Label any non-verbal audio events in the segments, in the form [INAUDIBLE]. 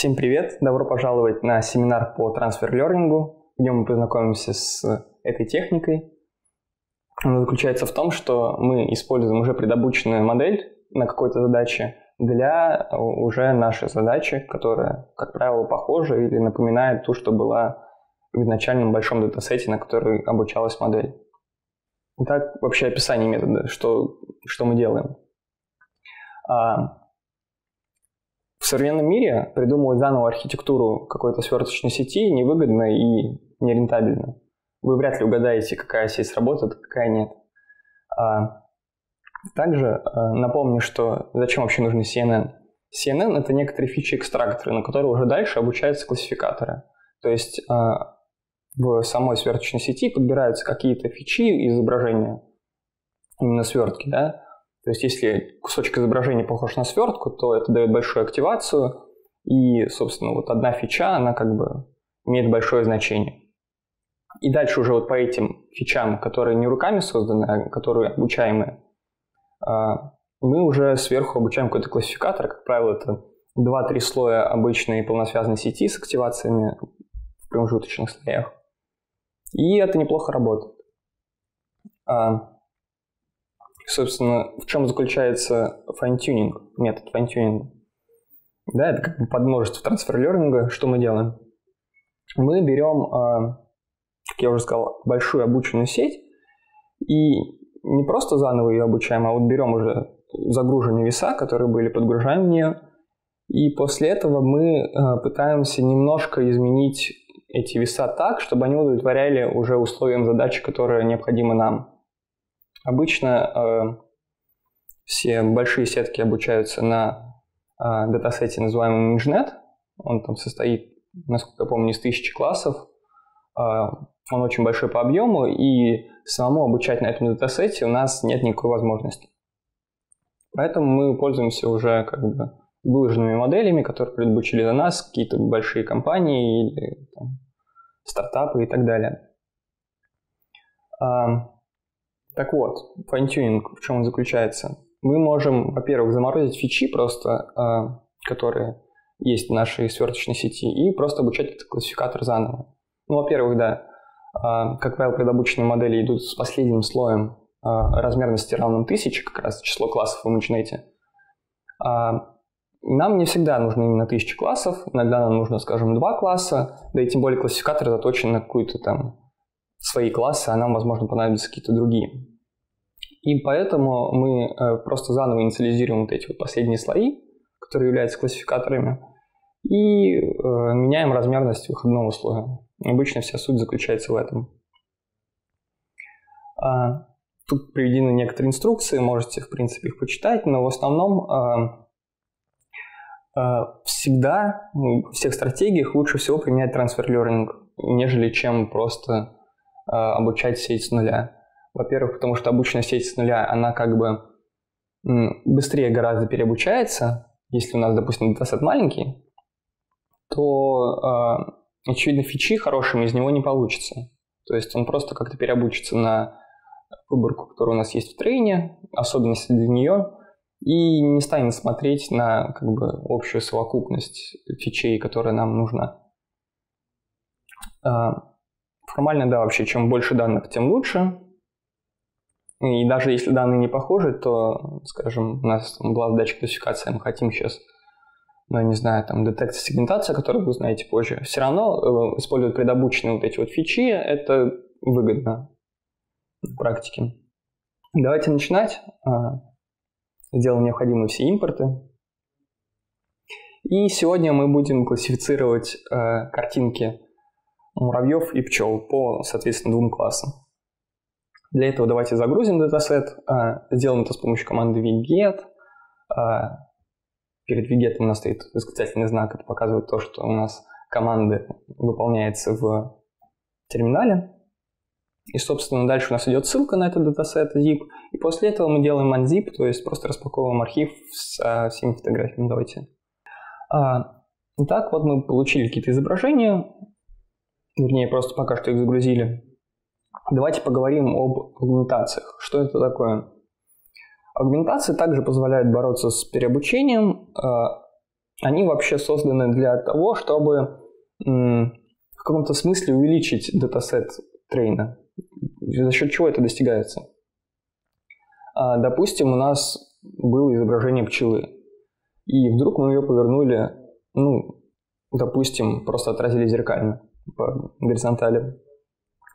Всем привет! Добро пожаловать на семинар по трансфер-лернингу, где мы познакомимся с этой техникой. Она заключается в том, что мы используем уже предобученную модель на какой-то задаче для уже нашей задачи, которая, как правило, похожа или напоминает ту, что была в изначальном большом датасете, на который обучалась модель. Итак, вообще описание метода, что, что мы делаем. А, современном мире придумывать заново архитектуру какой-то сверточной сети невыгодно и нерентабельно. Вы вряд ли угадаете, какая сеть сработает, какая нет. А также а, напомню, что зачем вообще нужны CNN. CNN — это некоторые фичи-экстракторы, на которые уже дальше обучаются классификаторы. То есть а, в самой сверточной сети подбираются какие-то фичи изображения, именно свертки, да, то есть если кусочек изображения похож на свертку, то это дает большую активацию, и, собственно, вот одна фича, она как бы имеет большое значение. И дальше уже вот по этим фичам, которые не руками созданы, а которые обучаемые, а, мы уже сверху обучаем какой-то классификатор, как правило, это 2-3 слоя обычной полносвязанной сети с активациями в промежуточных слоях. И это неплохо работает. Собственно, в чем заключается fine-tuning, метод fine-tuning а. Да, это как бы подмножество transfer learning а. Что мы делаем? Мы берем, а, как я уже сказал, большую обученную сеть и не просто заново ее обучаем, а вот берем уже загруженные веса, которые были, подгружаем в нее, и после этого мы а, пытаемся немножко изменить эти веса так, чтобы они удовлетворяли уже условиям задачи, которые необходимы нам. Обычно э, все большие сетки обучаются на э, датасете, называемом IngeNet. Он там состоит, насколько я помню, из тысячи классов. Э, он очень большой по объему, и самому обучать на этом датасете у нас нет никакой возможности. Поэтому мы пользуемся уже как бы выложенными моделями, которые предобучили за нас какие-то большие компании или там, стартапы и так далее. Так вот, fine-tuning, в чем он заключается? Мы можем, во-первых, заморозить фичи просто, а, которые есть в нашей сверточной сети, и просто обучать этот классификатор заново. Ну, во-первых, да, а, как правило, предобученные модели идут с последним слоем а, размерности равным 1000, как раз число классов в ImageNet е. Нам не всегда нужно именно 1000 классов, иногда нам нужно, скажем, два класса, да и тем более классификатор заточен на какую-то там свои классы, а нам, возможно, понадобятся какие-то другие. И поэтому мы э, просто заново инициализируем вот эти вот последние слои, которые являются классификаторами, и э, меняем размерность выходного слоя. Обычно вся суть заключается в этом. А, тут приведены некоторые инструкции, можете, в принципе, их почитать, но в основном а, а, всегда ну, в всех стратегиях лучше всего применять трансфер learning, нежели чем просто обучать сеть с нуля. Во-первых, потому что обученная сеть с нуля, она как бы быстрее гораздо переобучается. Если у нас, допустим, датасет маленький, то, э, очевидно, фичи хорошими из него не получится. То есть он просто как-то переобучится на выборку, которая у нас есть в трейне, особенности для нее, и не станет смотреть на как бы, общую совокупность фичей, которая нам нужна. Формально, да, вообще, чем больше данных, тем лучше. И даже если данные не похожи, то, скажем, у нас была задача классификация, мы хотим сейчас, ну, я не знаю, там, детекция, сегментация, которую вы знаете позже, все равно э, использовать предобученные вот эти вот фичи, это выгодно в практике. Давайте начинать. А, сделаем необходимые все импорты. И сегодня мы будем классифицировать э, картинки муравьев и пчел по, соответственно, двум классам. Для этого давайте загрузим датасет, а, сделаем это с помощью команды wget. А, перед wget у нас стоит восклицательный знак, это показывает то, что у нас команды выполняется в терминале. И, собственно, дальше у нас идет ссылка на этот датасет zip, и после этого мы делаем unzip, то есть просто распаковываем архив с всеми фотографиями. Давайте. А, итак, вот мы получили какие-то изображения, вернее, просто пока что их загрузили. Давайте поговорим об агментациях. Что это такое? Агментации также позволяют бороться с переобучением. А, они вообще созданы для того, чтобы в каком-то смысле увеличить датасет трейна. За счет чего это достигается? А, допустим, у нас было изображение пчелы, и вдруг мы ее повернули, ну, допустим, просто отразили зеркально по горизонтали.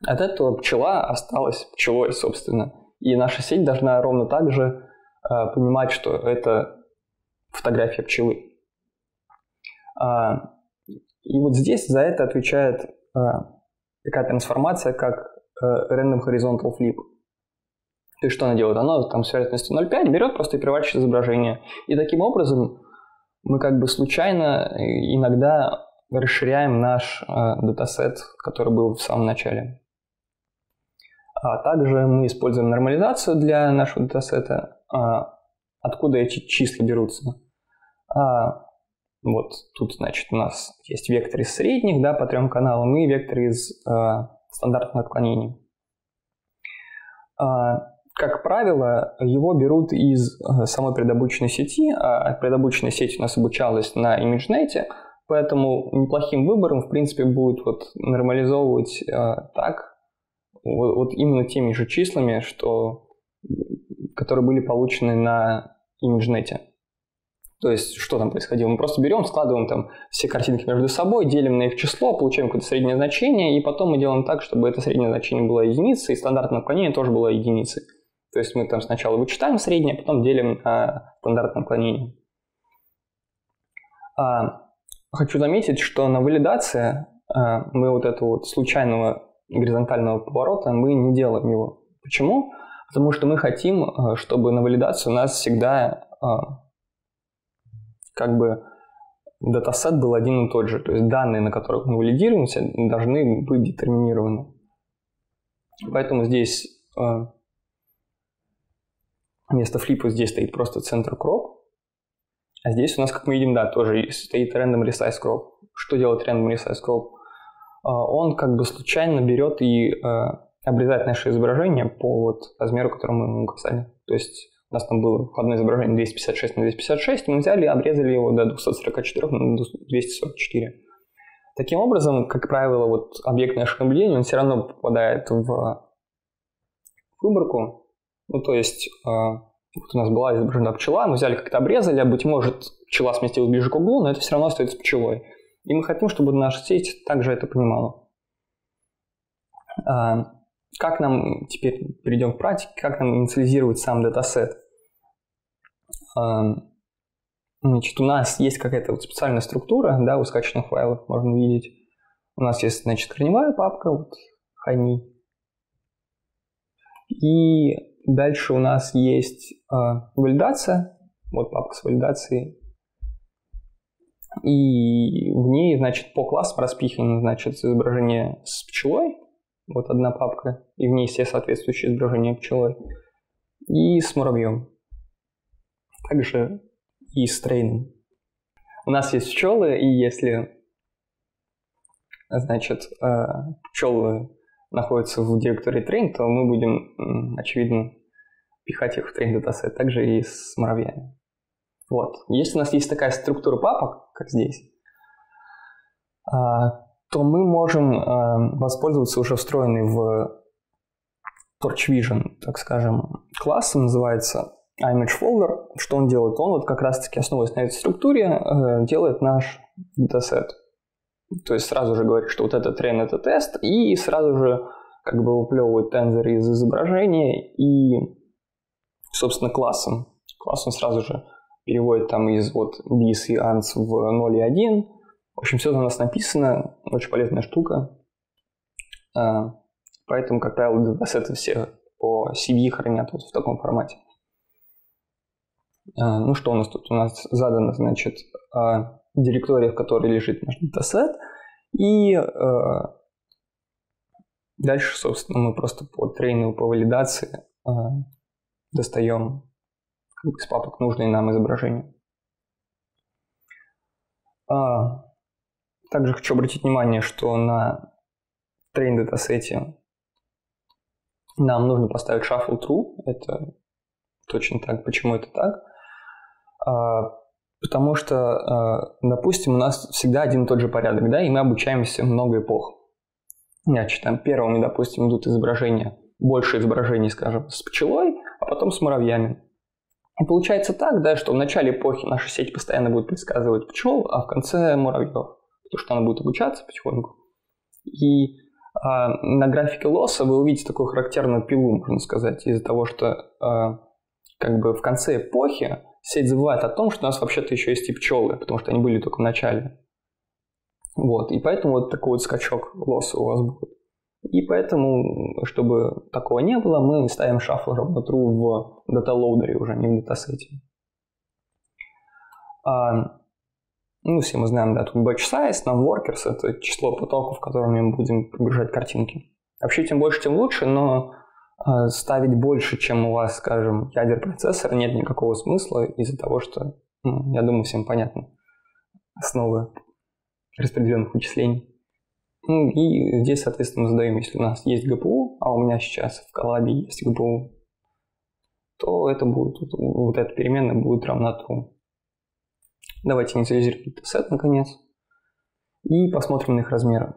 От этого пчела осталась пчелой, собственно. И наша сеть должна ровно так же э, понимать, что это фотография пчелы. А, и вот здесь за это отвечает э, такая трансформация, как э, Random Horizontal Flip. То есть что она делает? Она там с вероятностью 0,5 берет просто и переворачивает изображение. И таким образом мы как бы случайно иногда расширяем наш э, датасет, который был в самом начале. А также мы используем нормализацию для нашего датасета. А откуда эти числа берутся? А, вот тут, значит, у нас есть вектор из средних да, по трем каналам и вектор из э, стандартных отклонений. А, как правило, его берут из э, самой предобученной сети, а предобученная сеть у нас обучалась на ImageNet, поэтому неплохим выбором, в принципе, будет вот нормализовывать э, так, вот, вот именно теми же числами, что, которые были получены на ImageNet. То есть, что там происходило? Мы просто берем, складываем там все картинки между собой, делим на их число, получаем какое-то среднее значение, и потом мы делаем так, чтобы это среднее значение было единицей, и стандартное отклонение тоже было единицей. То есть мы там сначала вычитаем среднее, а потом делим на стандартное отклонение. А, хочу заметить, что на валидации а, мы вот этого вот случайного горизонтального поворота мы не делаем его. Почему? Потому что мы хотим, а, чтобы на валидацию у нас всегда а, как бы датасет был один и тот же. То есть данные, на которых мы валидируемся, должны быть детерминированы. Поэтому здесь э, вместо флипа здесь стоит просто центр кроп. А здесь у нас, как мы видим, да, тоже стоит random resize crop. Что делает random resize crop? Э, он как бы случайно берет и э, обрезает наше изображение по вот размеру, который мы ему указали. То есть у нас там было входное изображение 256 на 256, мы взяли и обрезали его до 244 на 244. Таким образом, как правило, вот объект нашего наблюдения, он все равно попадает в выборку. Ну, то есть, э, вот у нас была изображена пчела, мы взяли как-то обрезали, а быть может, пчела сместилась ближе к углу, но это все равно остается пчелой. И мы хотим, чтобы наша сеть также это понимала. А, как нам, теперь перейдем к практике, как нам инициализировать сам датасет? Значит, у нас есть какая-то вот специальная структура, да, у скачанных файлов можно увидеть. У нас есть, значит, корневая папка, вот, хани. И дальше у нас есть э, валидация, вот папка с валидацией. И в ней, значит, по классам распихано, значит, изображение с пчелой, вот одна папка, и в ней все соответствующие изображения пчелой, и с муравьем также и с трейном. У нас есть пчелы, и если, значит, э, пчелы находятся в директории трейн, то мы будем, очевидно, пихать их в train датасет, также и с муравьями. Вот. Если у нас есть такая структура папок, как здесь, а, то мы можем э, воспользоваться уже встроенной в torchvision, так скажем, классом, называется ImageFolder, что он делает? Он вот как раз-таки, основываясь на этой структуре, э, делает наш датасет. То есть сразу же говорит, что вот это train, это тест, и сразу же как бы выплевывает тензоры из изображения и, собственно, классом. Класс он сразу же переводит там из вот bis и ans в 0 и 1. В общем, все у нас написано, очень полезная штука. А, поэтому, как правило, датасеты все по CV хранят вот в таком формате. А, ну что у нас тут? У нас задано, значит, а, директория, в которой лежит наш датасет. И а, дальше, собственно, мы просто по трейну, по валидации достаем из папок нужные нам изображения. Также хочу обратить внимание, что на трейн датасете нам нужно поставить shuffle true. Это точно так. Почему это так? Потому что, допустим, у нас всегда один и тот же порядок, да, и мы обучаемся много эпох. Значит, там первыми, допустим, идут изображения, больше изображений, скажем, с пчелой, а потом с муравьями. И получается так, да, что в начале эпохи наша сеть постоянно будет предсказывать пчел, а в конце муравьев, потому что она будет обучаться потихоньку. И а, на графике лосса вы увидите такую характерную пилу, можно сказать, из-за того, что а, как бы в конце эпохи сеть забывает о том, что у нас вообще-то еще есть и пчелы, потому что они были только в начале. Вот, и поэтому вот такой вот скачок лосса у вас будет. И поэтому, чтобы такого не было, мы ставим шафл равно в даталоудере уже, не в датасете. А, ну, все мы знаем, да, тут batch size, non-workers – это число потоков, в которыми мы будем прогружать картинки. Вообще, тем больше, тем лучше, но ставить больше, чем у вас, скажем, ядер процессора, нет никакого смысла из-за того, что, ну, я думаю, всем понятно, основы распределенных вычислений. Ну и здесь, соответственно, задаем, если у нас есть GPU, а у меня сейчас в коллабе есть GPU, то это будет, вот эта переменная будет равна true. Давайте инициализируем датасет, наконец, и посмотрим на их размеры.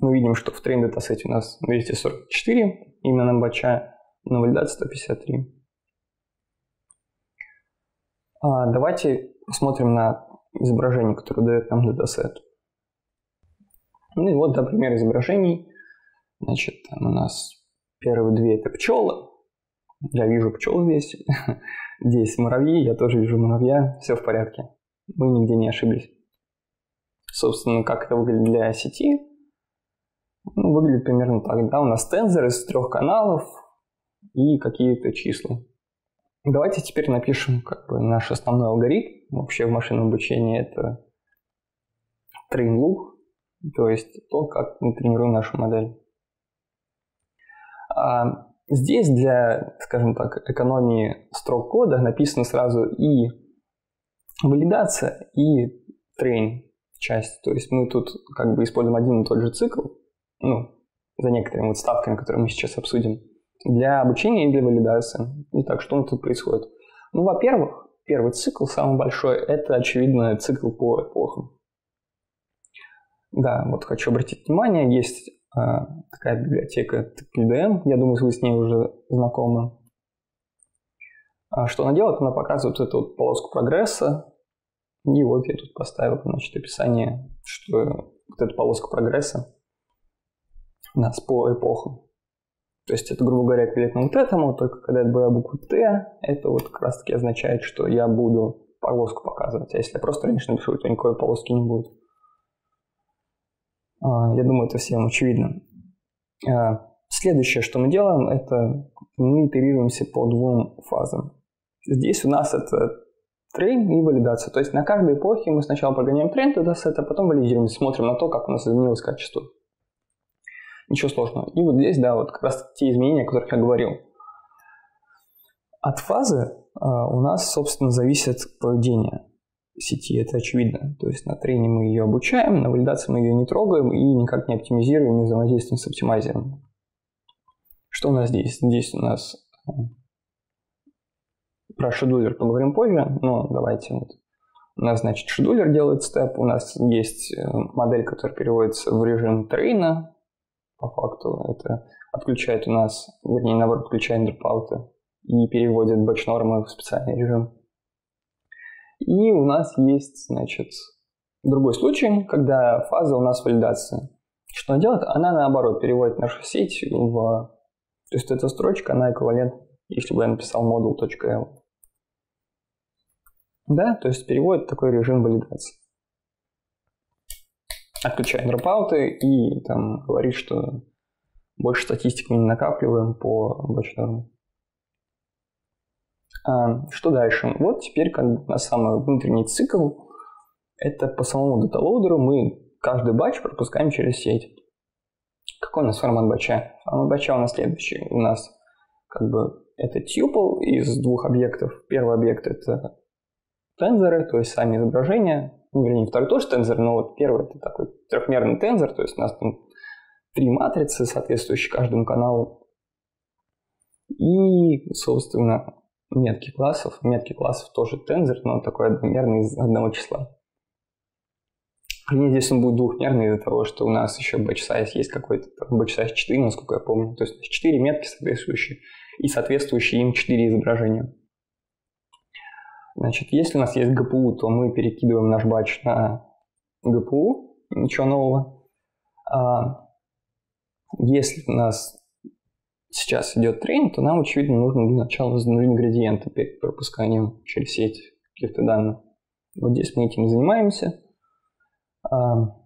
Мы видим, что в train датасете у нас 244 мини- batch а, на валидации 153. А, давайте посмотрим на изображение, которое дает нам датасет. Ну и вот, например, изображений. Значит, там у нас первые две это пчелы. Я вижу пчел здесь. [LAUGHS] Здесь муравьи, я тоже вижу муравья. Все в порядке. Мы нигде не ошиблись. Собственно, как это выглядит для сети? Ну, выглядит примерно так. Да, у нас тензор из трех каналов и какие-то числа. Давайте теперь напишем как бы наш основной алгоритм. Вообще в машинном обучении это train loop, то есть то, как мы тренируем нашу модель. А здесь для, скажем так, экономии строк кода написано сразу и валидация, и train часть. То есть мы тут как бы используем один и тот же цикл, ну, за некоторыми вот ставками, которые мы сейчас обсудим для обучения и для валидации. Итак, что тут происходит? Ну, во-первых, первый цикл, самый большой, это, очевидно, цикл по эпохам. Да, вот хочу обратить внимание, есть э, такая библиотека TKDM, я думаю, вы с ней уже знакомы. А что она делает? Она показывает эту вот полоску прогресса, и вот я тут поставил, значит, описание, что вот эта полоска прогресса у нас по эпохам. То есть это, грубо говоря, эквивалентно вот этому, только когда я добавляю букву Т, это вот как раз таки означает, что я буду полоску показывать. А если я просто раньше напишу, то никакой полоски не будет. А, я думаю, это всем очевидно. А, следующее, что мы делаем, это мы итерируемся по двум фазам. Здесь у нас это train и валидация. То есть на каждой эпохе мы сначала прогоняем train датасета, а потом валидируем, смотрим на то, как у нас изменилось качество. Ничего сложного. И вот здесь, да, вот как раз те изменения, о которых я говорил. От фазы э, у нас, собственно, зависит поведение сети, это очевидно. То есть на трейне мы ее обучаем, на валидации мы ее не трогаем и никак не оптимизируем, не взаимодействуем с оптимайзером. Что у нас здесь? Здесь у нас э, про шедулер поговорим позже, но давайте вот. У нас, значит, шедулер делает степ, у нас есть э, модель, которая переводится в режим трейна, по факту. Это отключает у нас, вернее, наоборот, включает дропауты и переводит batch-нормы в специальный режим. И у нас есть, значит, другой случай, когда фаза у нас валидация. Что она делает? Она, наоборот, переводит нашу сеть в... То есть эта строчка, она эквивалент, если бы я написал module.l. Да, то есть переводит такой режим валидации отключает дропауты и там говорит, что больше статистик не накапливаем по бэчнорму. А, что дальше? Вот теперь как бы на самый внутренний цикл, это по самому даталоудеру мы каждый батч пропускаем через сеть. Какой у нас формат бача? Формат бача у нас следующий. У нас как бы это tuple из двух объектов. Первый объект это тензоры, то есть сами изображения ну, вернее, второй тоже тензор, но вот первый это такой трехмерный тензор, то есть у нас там три матрицы, соответствующие каждому каналу. И, собственно, метки классов. Метки классов тоже тензор, но такой одномерный из одного числа. И здесь он будет двухмерный из-за того, что у нас еще batch есть какой-то, batch size 4, насколько я помню. То есть 4 метки соответствующие и соответствующие им 4 изображения. Значит, если у нас есть GPU, то мы перекидываем наш батч на GPU, ничего нового. А если у нас сейчас идет тренинг, то нам, очевидно, нужно для начала установить градиенты перед пропусканием через сеть каких-то данных. Вот здесь мы этим занимаемся. А,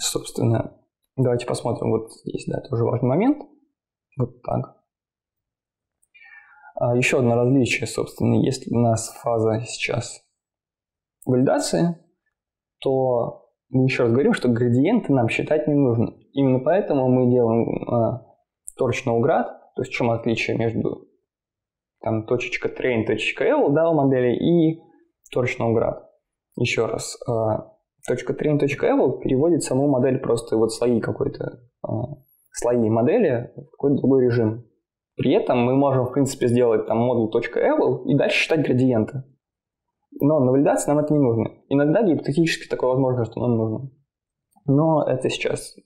собственно, давайте посмотрим. Вот здесь, да, тоже важный момент. Вот так. А еще одно различие, собственно, если у нас фаза сейчас валидации, то мы еще раз говорим, что градиенты нам считать не нужно. Именно поэтому мы делаем а, торч науград, то есть в чем отличие между там точечка train, точечка L, да, у модели и торч науград. Еще раз, а, точка train, точка L переводит саму модель просто вот слои какой-то, а, слои модели в какой-то другой режим. При этом мы можем, в принципе, сделать там модуль .eval и дальше считать градиенты. Но на валидации нам это не нужно. Иногда гипотетически такое возможно, что нам нужно. Но это сейчас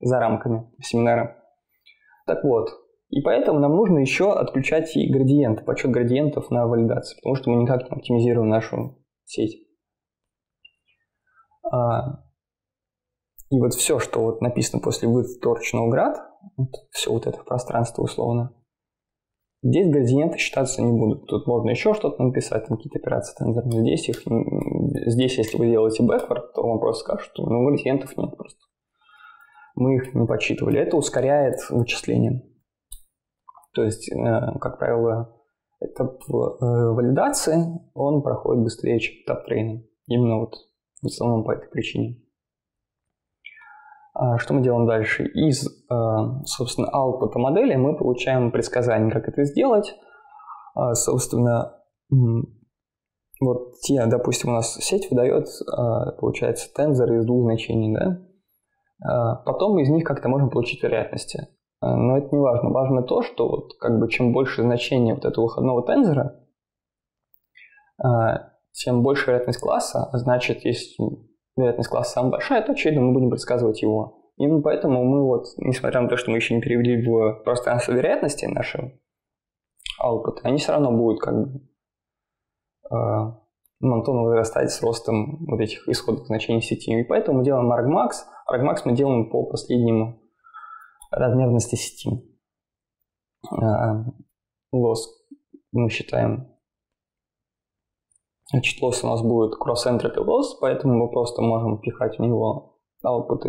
за рамками семинара. Так вот, и поэтому нам нужно еще отключать и градиенты, подсчет градиентов на валидации, потому что мы никак не оптимизируем нашу сеть. А, и вот все, что вот написано после with grad, вот все вот это пространство условно, здесь градиенты считаться не будут. Тут можно еще что-то написать, какие-то операции тензорные. Здесь их, здесь, если вы делаете backward, то вам просто скажут, что ну, градиентов нет просто. Мы их не подсчитывали. Это ускоряет вычисление. То есть, э, как правило, этап э, валидации, он проходит быстрее, чем этап трейна. Именно вот в основном по этой причине. А, что мы делаем дальше? Из, а, собственно, output модели мы получаем предсказание, как это сделать. А, собственно, вот те, допустим, у нас сеть выдает, получается, тензор из двух значений, да? Потом из них как-то можем получить вероятности. Но это не важно. Важно то, что вот как бы чем больше значение вот этого выходного тензора, тем больше вероятность класса. Значит, если вероятность класса самая большая, то, очевидно, мы будем предсказывать его. Именно поэтому мы вот, несмотря на то, что мы еще не перевели в пространство вероятности наши output, они все равно будут как бы э, монотонно возрастать с ростом вот этих исходных значений сети. И поэтому мы делаем argmax. Argmax мы делаем по последнему размерности сети. Э, loss мы считаем Значит, loss у нас будет cross-entropy loss, поэтому мы просто можем пихать в него output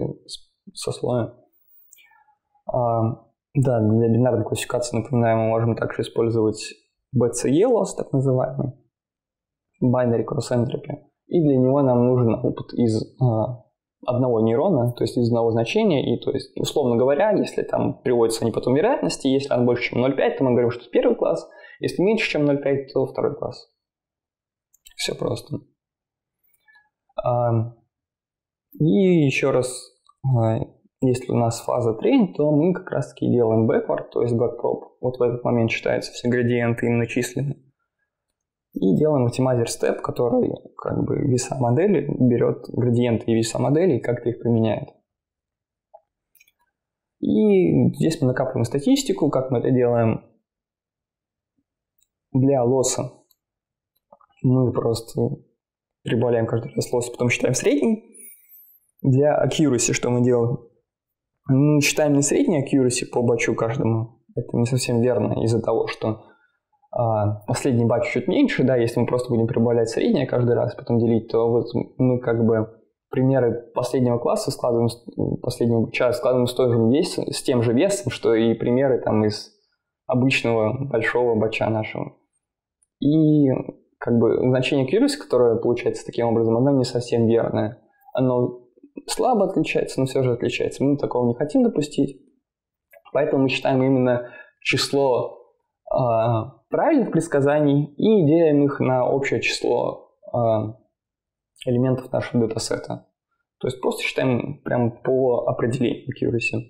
со слоем. А, да, для бинарной классификации, напоминаю, мы можем также использовать BCE loss, так называемый, binary cross-entropy. И для него нам нужен опыт из а, одного нейрона, то есть из одного значения, и то есть, условно говоря, если там приводятся они потом вероятности, если он больше, чем 0,5, то мы говорим, что это первый класс, если меньше, чем 0,5, то второй класс. Все просто. И еще раз, а, если у нас фаза трень, то мы как раз таки делаем backward, то есть backprop. Вот в этот момент считаются все градиенты именно численные. И делаем оптимайзер степ, который как бы веса модели берет градиенты и веса модели и как-то их применяет. И здесь мы накапливаем статистику, как мы это делаем для лосса мы просто прибавляем каждый раз лосс, потом считаем средний. Для accuracy что мы делаем? Мы считаем не средний accuracy по бачу каждому. Это не совсем верно из-за того, что а, последний бач чуть меньше, да, если мы просто будем прибавлять среднее каждый раз, потом делить, то вот мы как бы примеры последнего класса складываем, последнего бача складываем с, той же вес, с тем же весом, что и примеры там из обычного большого бача нашего. И как бы значение accuracy, которое получается таким образом, оно не совсем верное. Оно слабо отличается, но все же отличается. Мы такого не хотим допустить. Поэтому мы считаем именно число э, правильных предсказаний и делим их на общее число э, элементов нашего датасета. То есть просто считаем прям по определению accuracy.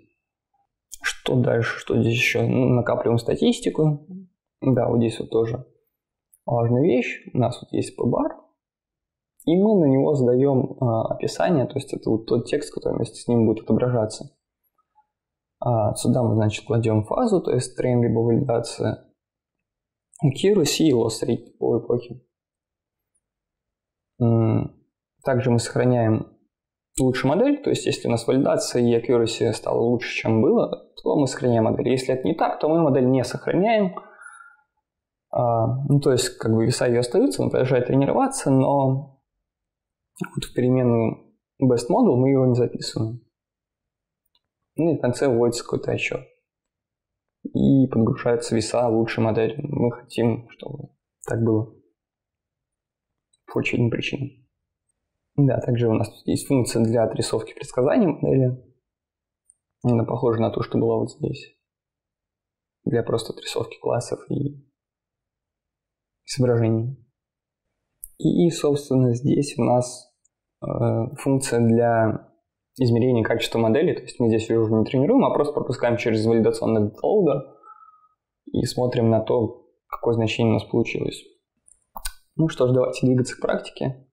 Что дальше? Что здесь еще? Ну, накапливаем статистику. Да, вот здесь вот тоже важная вещь. У нас вот есть p-бар, и мы на него задаем э, описание, то есть это вот тот текст, который вместе с ним будет отображаться. А сюда мы, значит, кладем фазу, то есть трейн либо валидация, и loss rate по эпохе. Также мы сохраняем лучшую модель, то есть если у нас валидация и accuracy стала лучше, чем было, то мы сохраняем модель. Если это не так, то мы модель не сохраняем. А, ну, то есть, как бы веса ее остаются, мы продолжаем тренироваться, но вот в переменную best model мы его не записываем. Ну и в конце вводится какой-то отчет. И подгружаются веса лучшей модели. Мы хотим, чтобы так было. По очевидным причинам. Да, также у нас тут есть функция для отрисовки предсказаний модели. Она похожа на то, что было вот здесь. Для просто отрисовки классов и изображений. И, собственно, здесь у нас э, функция для измерения качества модели. То есть мы здесь ее уже не тренируем, а просто пропускаем через валидационный лоуда и смотрим на то, какое значение у нас получилось. Ну что ж, давайте двигаться к практике.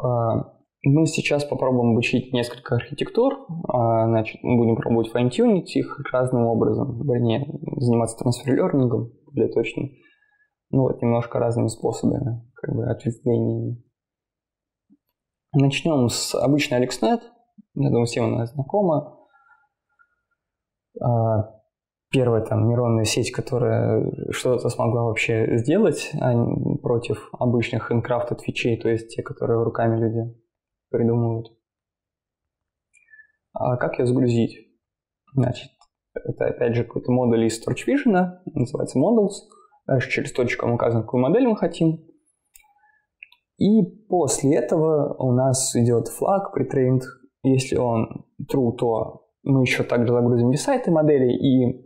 А, мы сейчас попробуем обучить несколько архитектур. А, значит, мы будем пробовать файн-тюнить их разным образом, вернее, заниматься трансфер-лернингом, более точно. Ну вот, немножко разными способами, как бы ответвлениями. Начнем с обычной AlexNet. Я думаю, всем она знакома. А, первая там нейронная сеть, которая что-то смогла вообще сделать а против обычных encrafted фичей, то есть те, которые руками люди придумывают. А как ее загрузить? Значит, это опять же какой-то модуль из Torch Vision, называется Models. Дальше через точку мы указываем, какую модель мы хотим. И после этого у нас идет флаг pretrained. Если он true, то мы еще также загрузим этой модели и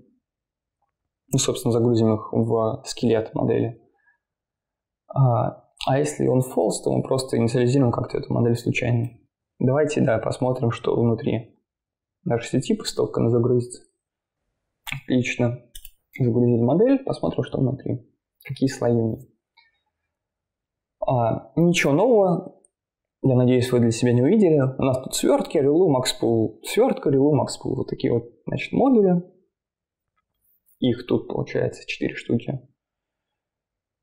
ну, собственно, загрузим их в скелет модели. А, а если он false, то мы просто инициализируем как-то эту модель случайно. Давайте, да, посмотрим, что внутри нашей сети, после того, как она загрузится. Отлично. Загрузили модель, посмотрим, что внутри. Какие слои. А, ничего нового. Я надеюсь, вы для себя не увидели. У нас тут свертки, релу, макспул, свертка, релу, макспул. Вот такие вот, значит, модули. Их тут получается 4 штуки.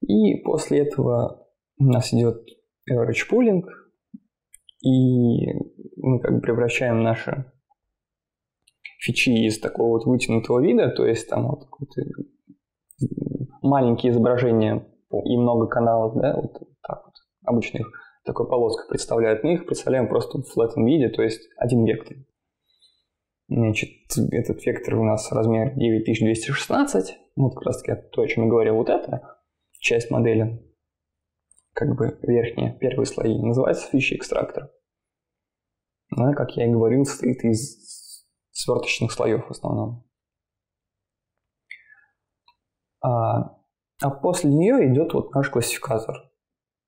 И после этого у нас идет average pooling, и мы как бы превращаем наши фичи из такого вот вытянутого вида, то есть там вот маленькие изображения и много каналов, да, вот так вот, обычно их такой полоской представляют, мы их представляем просто в flattened виде, то есть один вектор. Значит, этот вектор у нас размер 9216. Вот как раз таки то, о чем я говорил. Вот эта часть модели, как бы верхние, первые слои, называется фичи экстрактор. Она, как я и говорил, состоит из сверточных слоев в основном. А, а после нее идет вот наш классификатор.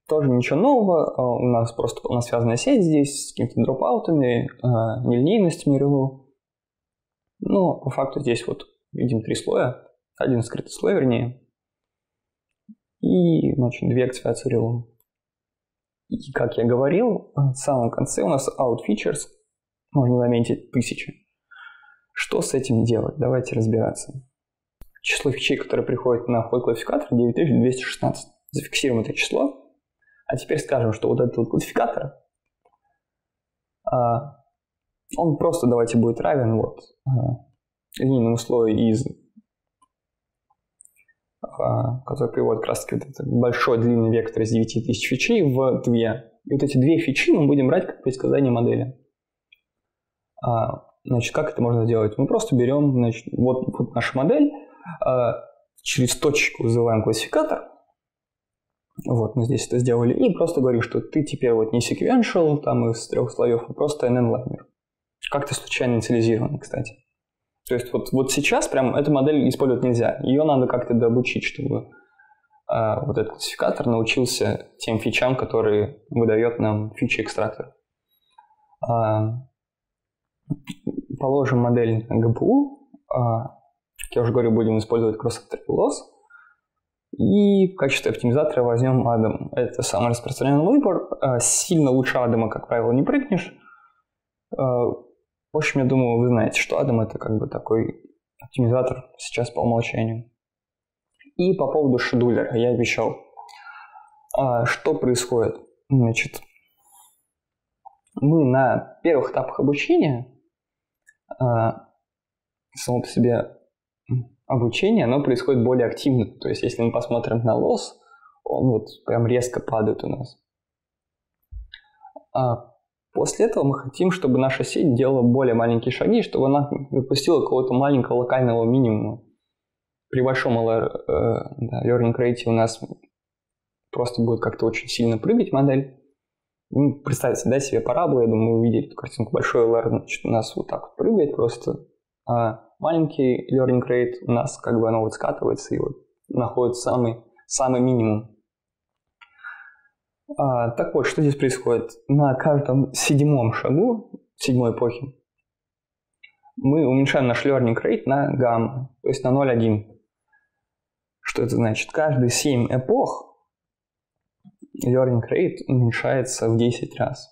Тоже ничего нового, а у нас просто полносвязанная сеть здесь с какими-то дропаутами, а, нелинейностями релу. Ну, по факту здесь вот видим три слоя. Один скрытый слой, вернее. И, значит, две активации релом. И, как я говорил, в самом конце у нас out features, можно заметить, тысячи. Что с этим делать? Давайте разбираться. Число фичей, которые приходят на вход классификатор, 9216. Зафиксируем это число. А теперь скажем, что вот этот вот классификатор а, он просто давайте будет равен вот линейному слою из а, который приводит таки вот этот большой длинный вектор из 9000 фичей в две. И вот эти две фичи мы будем брать как предсказание модели. А, значит, как это можно сделать? Мы просто берем, значит, вот, вот наша модель, а, через точку вызываем классификатор, вот, мы здесь это сделали, и просто говорим, что ты теперь вот не sequential, там из трех слоев, а просто NN-лайнер. Как-то случайно инициализировано, кстати. То есть вот, вот сейчас прям эту модель использовать нельзя. Ее надо как-то дообучить, чтобы э, вот этот классификатор научился тем фичам, которые выдает нам фичи-экстрактор. Э, положим модель GPU. Э, как я уже говорю, будем использовать cross loss. И в качестве оптимизатора возьмем Adam. Это самый распространенный выбор. А, сильно лучше Адама, как правило, не прыгнешь. А, в общем, я думаю, вы знаете, что Адам это как бы такой оптимизатор сейчас по умолчанию. И по поводу шедулера я обещал. А, что происходит? Значит, мы на первых этапах обучения само по себе обучение, оно происходит более активно. То есть, если мы посмотрим на лос, он вот прям резко падает у нас. А после этого мы хотим, чтобы наша сеть делала более маленькие шаги, чтобы она выпустила какого-то маленького локального минимума. При большом э, learning rate у нас просто будет как-то очень сильно прыгать модель. Ну, представьте, да, себе параболу, я думаю, вы видели эту картинку, большой LR, значит, у нас вот так вот прыгает просто, а маленький learning rate у нас как бы оно вот скатывается и вот находит самый, самый минимум. А, так вот, что здесь происходит? На каждом седьмом шагу седьмой эпохи мы уменьшаем наш learning rate на гамма, то есть на 0,1. Что это значит? Каждые 7 эпох learning rate уменьшается в 10 раз.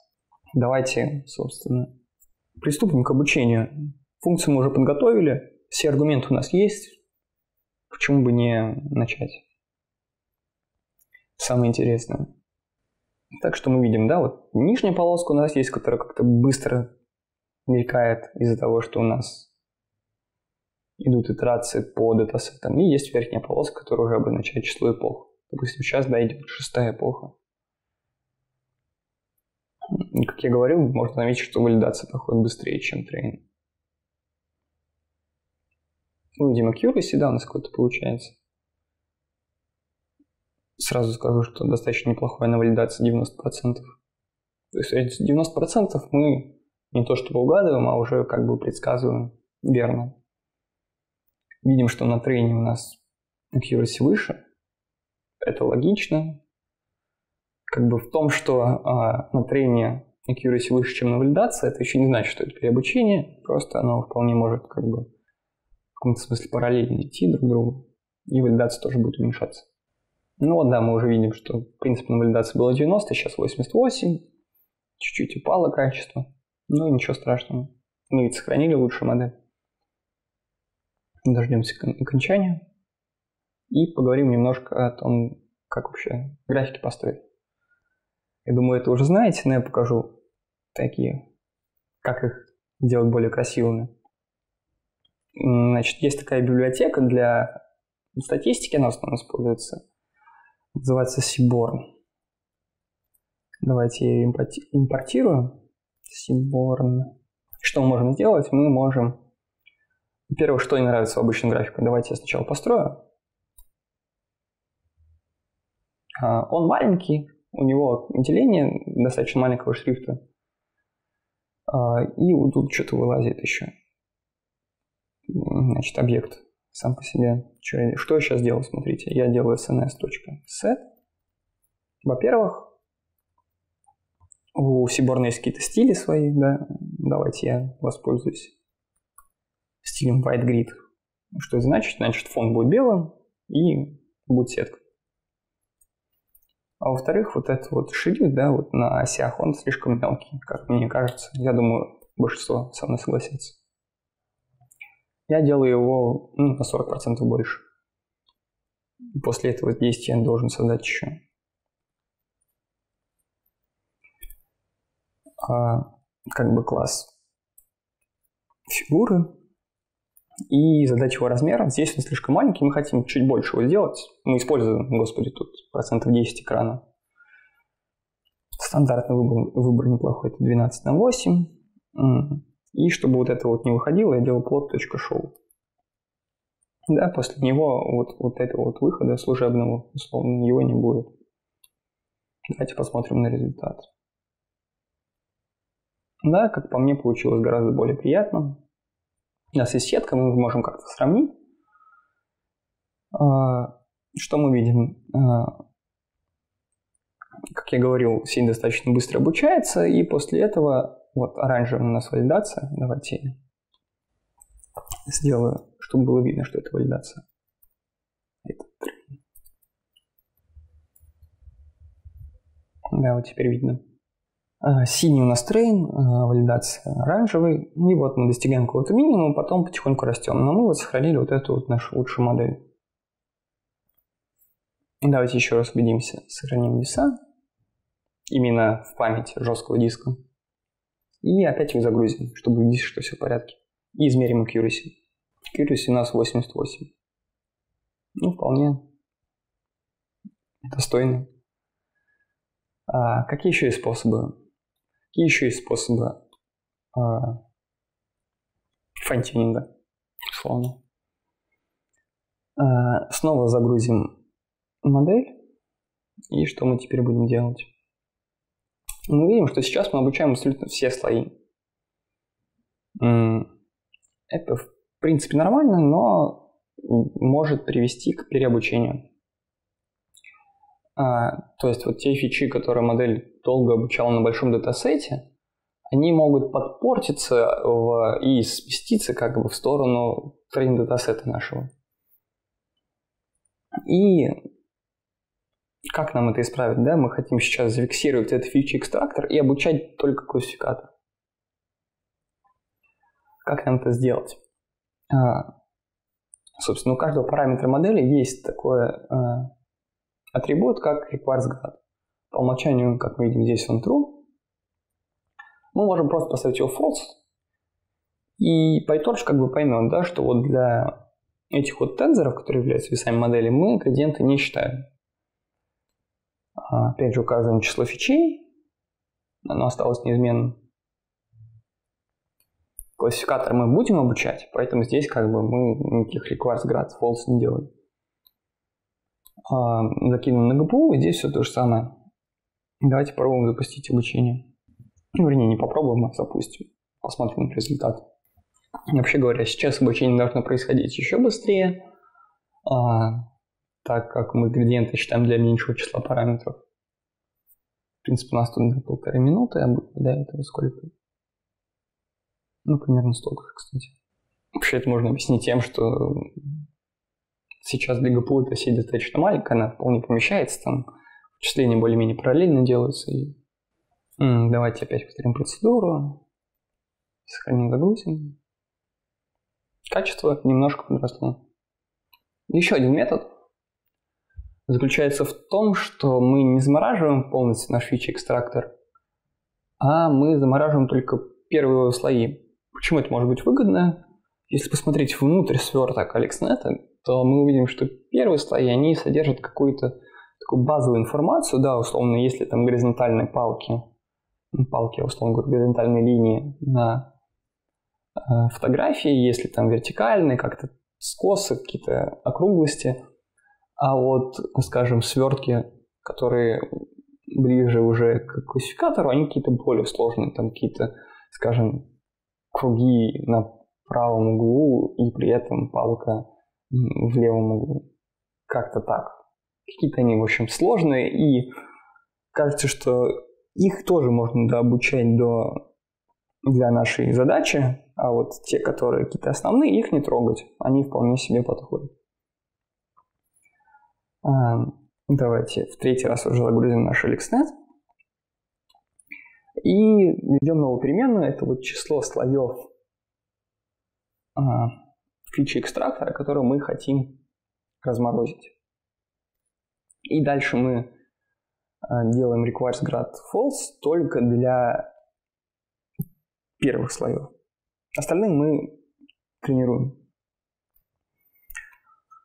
Давайте, собственно, приступим к обучению. Функции мы уже подготовили, все аргументы у нас есть. Почему бы не начать? Самое интересное. Так что мы видим, да, вот нижняя полоска у нас есть, которая как-то быстро мелькает из-за того, что у нас идут итерации по датасетам. И есть верхняя полоска, которая уже обозначает число эпох. Допустим, сейчас, да, идет шестая эпоха. И, как я говорил, можно заметить, что валидация проходит быстрее, чем тренинг. Ну, видимо, accuracy, да, у нас какой-то получается. Сразу скажу, что достаточно неплохая на валидации 90%. То есть 90% мы не то чтобы угадываем, а уже как бы предсказываем верно. Видим, что на трейне у нас accuracy выше. Это логично. Как бы в том, что а, на трейне accuracy выше, чем на валидации, это еще не значит, что это переобучение. Просто оно вполне может как бы каком-то смысле параллельно идти друг другу, и валидация тоже будет уменьшаться. Ну вот, да, мы уже видим, что, в принципе, на валидации было 90, сейчас 88, чуть-чуть упало качество, но ничего страшного. Мы ведь сохранили лучшую модель. Дождемся окончания и поговорим немножко о том, как вообще графики построить. Я думаю, это уже знаете, но я покажу такие, как их сделать более красивыми. Значит, есть такая библиотека для статистики, она в основном используется. Называется Seaborn. Давайте ее импортируем. Seaborn. Что мы можем сделать? Мы можем... Первое, что не нравится в обычном графике, давайте я сначала построю. А, он маленький, у него деление достаточно маленького шрифта. А, и тут что-то вылазит еще значит, объект сам по себе. Что я, что я сейчас делаю? Смотрите, я делаю sns.set. Во-первых, у Seaborn есть какие-то стили свои, да. Давайте я воспользуюсь стилем white grid. Что это значит? Значит, фон будет белым и будет сетка. А во-вторых, вот этот вот шрифт, да, вот на осях, он слишком мелкий, как мне кажется. Я думаю, большинство со мной согласится я делаю его ну, на 40% больше. После этого действия я должен создать еще. А, как бы класс фигуры и задать его размер. Здесь он слишком маленький, мы хотим чуть больше его сделать. Мы используем, господи, тут процентов 10 экрана. Стандартный выбор, выбор неплохой, это 12 на 8. И чтобы вот это вот не выходило, я делал plot.show. Да, после него вот, вот этого вот выхода служебного, условно, его не будет. Давайте посмотрим на результат. Да, как по мне, получилось гораздо более приятно. У нас есть сетка, мы можем как-то сравнить. А, что мы видим? А, как я говорил, сеть достаточно быстро обучается, и после этого, вот оранжевая у нас валидация, давайте сделаю, чтобы было видно, что это валидация. Это Да, вот теперь видно. А, синий у нас трейн, а, валидация оранжевый. И вот мы достигаем какого-то минимума, потом потихоньку растем. Но мы вот сохранили вот эту вот нашу лучшую модель. Давайте еще раз убедимся. Сохраним веса. Именно в память жесткого диска. И опять их загрузим, чтобы убедиться, что все в порядке. И измерим accuracy. Accuracy у нас 88. Ну, вполне достойно. А какие еще есть способы? Какие еще есть способы а, фантюнинга, условно? А, снова загрузим модель. И что мы теперь будем делать? Мы видим, что сейчас мы обучаем абсолютно все слои. Это, в принципе, нормально, но может привести к переобучению. А, то есть вот те фичи, которые модель долго обучала на большом датасете, они могут подпортиться в, и сместиться как бы в сторону тренинг датасета нашего. И как нам это исправить? Да? Мы хотим сейчас зафиксировать этот фичи экстрактор и обучать только классификатор. Как нам это сделать? А, собственно, у каждого параметра модели есть такой а, атрибут, как requires По умолчанию, как мы видим здесь, он true. Мы можем просто поставить его false. И PyTorch как бы поймет, да, что вот для этих вот тензоров, которые являются весами модели, мы градиенты не считаем. А, опять же, указываем число фичей. Оно осталось неизменным. Классификатор мы будем обучать, поэтому здесь как бы мы никаких requires false не делаем. А, закинем на GPU, и здесь все то же самое. Давайте попробуем запустить обучение. Ну, вернее, не попробуем, а запустим. Посмотрим результат. Вообще говоря, сейчас обучение должно происходить еще быстрее, а, так как мы градиенты считаем для меньшего числа параметров. В принципе, у нас тут полторы минуты, а до этого сколько? Ну, примерно столько кстати. Вообще это можно объяснить тем, что сейчас для GPU эта сеть достаточно маленькая, она вполне помещается, там вычисления более-менее параллельно делаются. И... Давайте опять повторим процедуру. Сохраним, загрузим. Качество немножко подросло. Еще один метод заключается в том, что мы не замораживаем полностью наш фичи-экстрактор, а мы замораживаем только первые слои. Почему это может быть выгодно? Если посмотреть внутрь сверток AlexNet, то мы увидим, что первые слои, они содержат какую-то такую базовую информацию, да, условно, если там горизонтальные палки, ну, палки, условно говоря, горизонтальные линии на э, фотографии, если там вертикальные, как-то скосы, какие-то округлости, а вот, скажем, свертки, которые ближе уже к классификатору, они какие-то более сложные, там какие-то, скажем, круги на правом углу и при этом палка в левом углу. Как-то так. Какие-то они, в общем, сложные, и кажется, что их тоже можно дообучать до, для нашей задачи, а вот те, которые какие-то основные, их не трогать. Они вполне себе подходят. А, давайте в третий раз уже загрузим наш LXNet. И введем новую переменную, это вот число слоев а, фичи экстрактора, которую мы хотим разморозить. И дальше мы а, делаем requires grad false только для первых слоев. Остальные мы тренируем.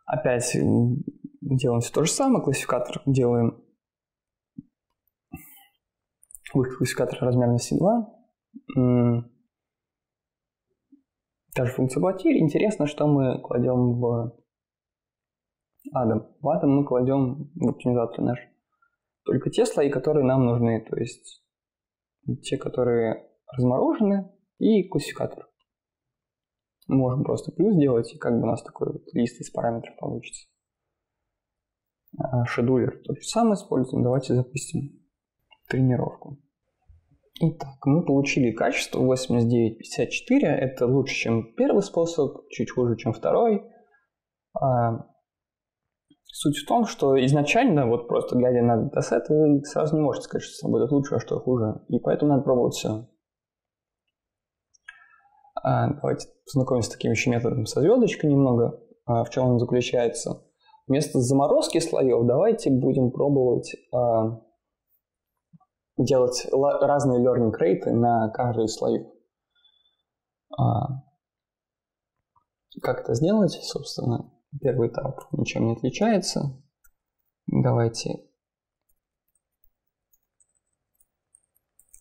Опять делаем все то же самое, классификатор делаем выход классификатора размерности 2. Даже функция блокир. Интересно, что мы кладем в Адам. В Адам мы кладем в оптимизатор наш только те слои, которые нам нужны, то есть те, которые разморожены, и классификатор. Мы можем просто плюс сделать, и как бы у нас такой вот лист из параметров получится. А шедулер то же самое используем. Давайте запустим тренировку. Итак, мы получили качество 89-54. Это лучше, чем первый способ, чуть хуже, чем второй. А, Суть в том, что изначально, вот просто глядя на датасет, вы сразу не можете сказать, что будет лучше, а что хуже. И поэтому надо пробовать все. А, давайте познакомимся с таким еще методом со звездочкой немного. А, в чем он заключается? Вместо заморозки слоев давайте будем пробовать делать разные learning rate на каждый слоев. А, как это сделать? Собственно, первый этап ничем не отличается. Давайте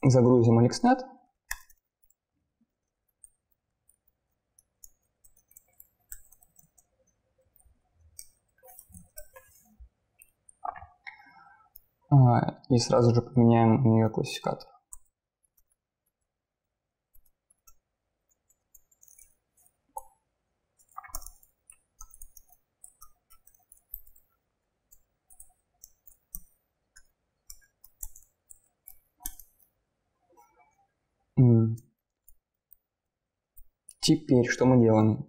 загрузим AlexNet. И сразу же поменяем у нее классификатор. Теперь что мы делаем?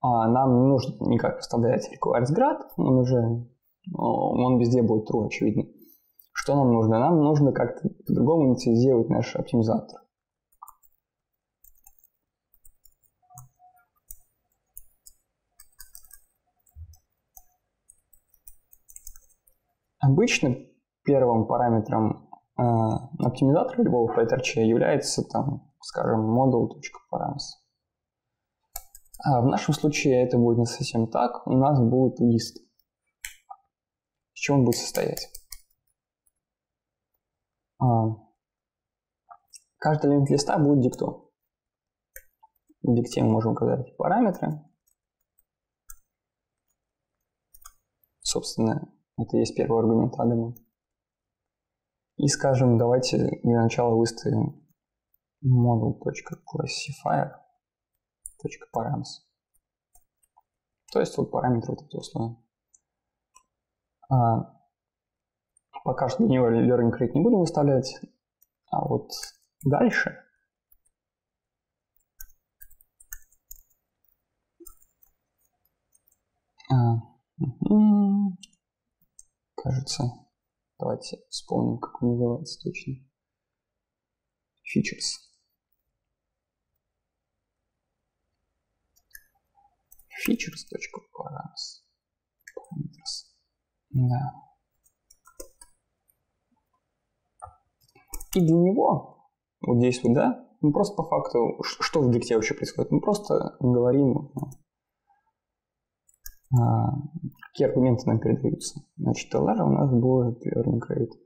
А, нам не нужно никак вставлять requires grad, он уже он везде будет true, очевидно. Что нам нужно? Нам нужно как-то по-другому инициализировать наш оптимизатор. Обычно первым параметром э, оптимизатора любого FlightRC является, там, скажем, model.params. А в нашем случае это будет не совсем так. У нас будет лист. Из чего он будет состоять? А, каждый элемент листа будет дикту. В дикте мы можем указать параметры. Собственно, это есть первый аргумент Адама. И скажем, давайте для начала выставим model.classifier.params. То есть вот параметры вот этого слоя. А, пока что для него learning rate не будем выставлять, а вот дальше а, угу. кажется, давайте вспомним, как он называется точно. Features. features.params. Parameters. Да. И для него, вот здесь вот, да, мы просто по факту, что в дикте вообще происходит? Мы просто говорим, а, какие аргументы нам передаются. Значит, LR у нас будет learning rate.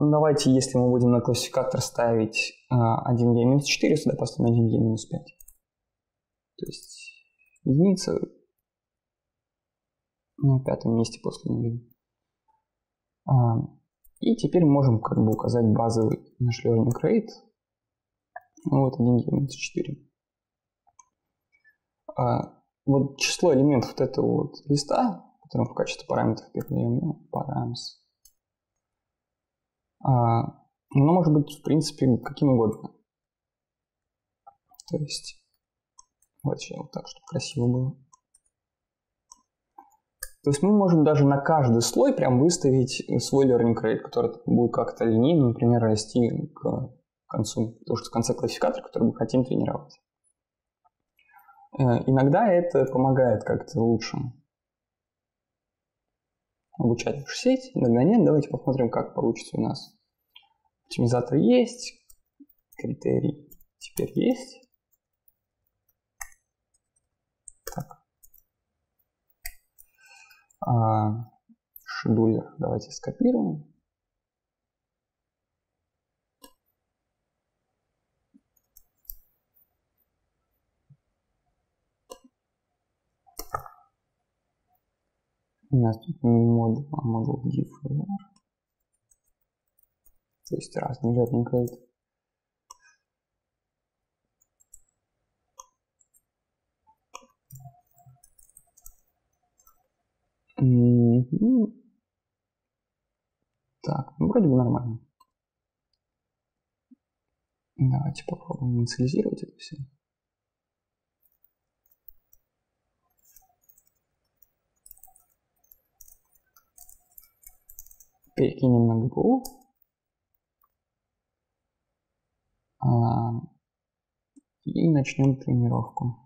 Ну, давайте, если мы будем на классификатор ставить а, 1G-4, сюда поставим 1G-5. То есть единица на пятом месте после нуля. И теперь можем как бы указать базовый наш learning rate. Вот 1 4. А, вот число элементов вот этого вот листа, который в качестве параметров передаем, ну, params, а, оно может быть, в принципе, каким угодно. То есть, вот сейчас вот так, чтобы красиво было. То есть мы можем даже на каждый слой прям выставить свой learning rate, который будет как-то линейно, например, расти к концу, потому что в конце классификатора, который мы хотим тренировать. Э, иногда это помогает как-то лучше обучать нашу сеть, иногда нет. Давайте посмотрим, как получится у нас. Оптимизатор есть, критерий теперь есть. Шедулер. Давайте скопируем. У нас тут не модуль, а модуль diff То есть разный learning rate. Так, ну вроде бы нормально. Давайте попробуем инициализировать это все. Перекинем на ГПУ. А, и начнем тренировку.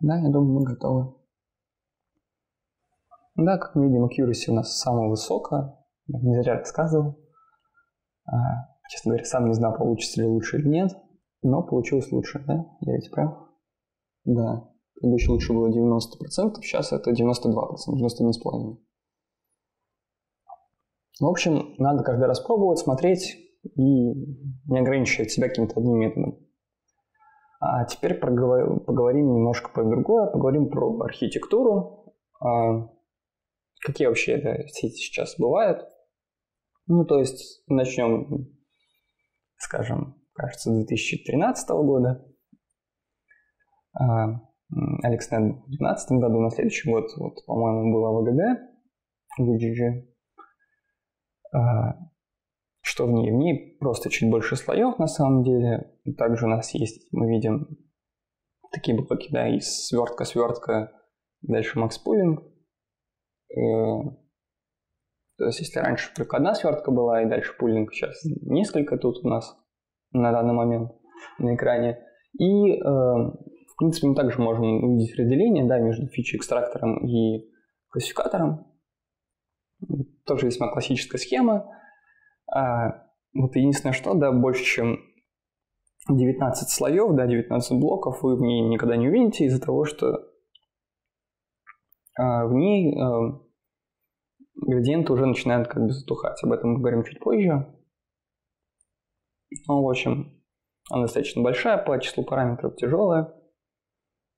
Да, я думаю, мы готовы. Да, как мы видим, accuracy у нас самая высокая. Не зря рассказывал. А, честно говоря, сам не знал, получится ли лучше или нет. Но получилось лучше, да? Я ведь прав? Да. Предыдущий лучше было 90%, сейчас это 92%, 91,5%. В общем, надо каждый раз пробовать, смотреть и не ограничивать себя каким-то одним методом. А теперь поговорим немножко про другое, поговорим про архитектуру. А, какие вообще это сети сейчас бывают? Ну, то есть начнем, скажем, кажется, 2013 года. А, AlexNet в 2012 году, на следующий год, вот, по-моему, была ВГГ, VGG. Что в ней? В ней просто чуть больше слоев на самом деле. Также у нас есть, мы видим, такие блоки, да, и свертка-свертка, дальше макс-пулинг. Э, то есть, если раньше только одна свертка была, и дальше пулинг, сейчас несколько тут у нас на данный момент на экране. И, э, в принципе, мы также можем увидеть разделение да, между фичи-экстрактором и классификатором. Тоже весьма классическая схема. А, вот единственное, что, да, больше, чем 19 слоев, да, 19 блоков вы в ней никогда не увидите из-за того, что а, в ней а, градиенты уже начинают как бы затухать. Об этом поговорим чуть позже. Ну, в общем, она достаточно большая, по числу параметров тяжелая.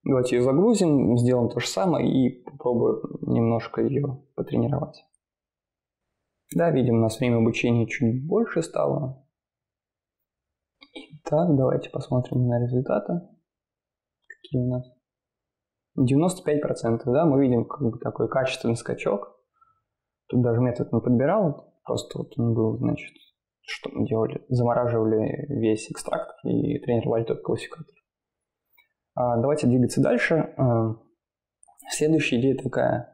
Давайте ее загрузим, сделаем то же самое и попробуем немножко ее потренировать. Да, видим, у нас время обучения чуть больше стало. Так, давайте посмотрим на результаты. Какие у нас? 95%, да, мы видим как бы такой качественный скачок. Тут даже метод не подбирал, просто вот он был, значит, что мы делали? Замораживали весь экстрактор и тренировали только классификатор. А, давайте двигаться дальше. А, следующая идея такая.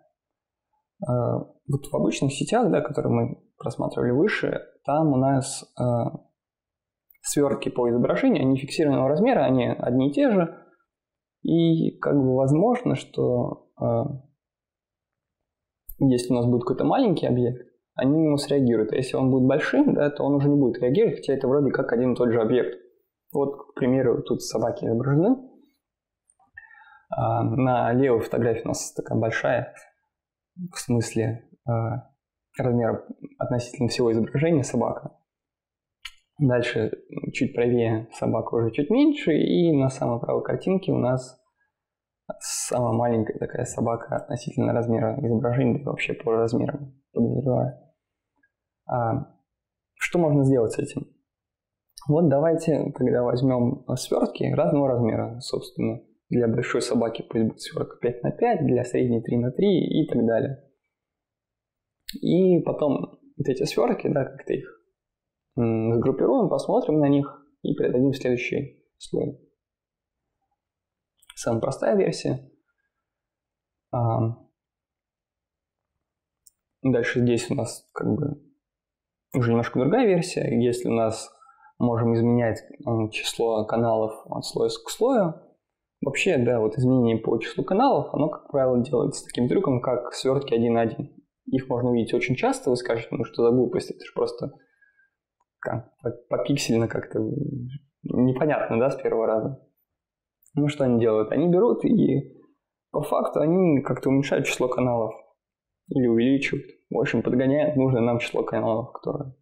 А, вот в обычных сетях, да, которые мы просматривали выше, там у нас э, свертки по изображению, они фиксированного размера, они одни и те же. И как бы возможно, что э, если у нас будет какой-то маленький объект, они на него среагируют. А если он будет большим, да, то он уже не будет реагировать, хотя это вроде как один и тот же объект. Вот, к примеру, тут собаки изображены. На левой фотографии у нас такая большая, в смысле э, размера относительно всего изображения собака. Дальше чуть правее собака уже чуть меньше, и на самой правой картинке у нас самая маленькая такая собака относительно размера изображения, да вообще по размерам, подозреваю. А, что можно сделать с этим? Вот давайте, когда возьмем свертки разного размера, собственно, для большой собаки пусть будет свертка 5 на 5, для средней 3 на 3 и так далее. И потом вот эти свертки, да, как-то их сгруппируем, посмотрим на них и передадим в следующий слой. Самая простая версия. Дальше здесь у нас как бы уже немножко другая версия. Если у нас можем изменять число каналов от слоя к слою, вообще, да, вот изменение по числу каналов, оно, как правило, делается таким трюком, как свертки 1 на 1 их можно увидеть очень часто, вы скажете, ну что за глупость, это же просто как, попиксельно как-то непонятно, да, с первого раза. Ну что они делают? Они берут и по факту они как-то уменьшают число каналов или увеличивают. В общем, подгоняют нужное нам число каналов, которое,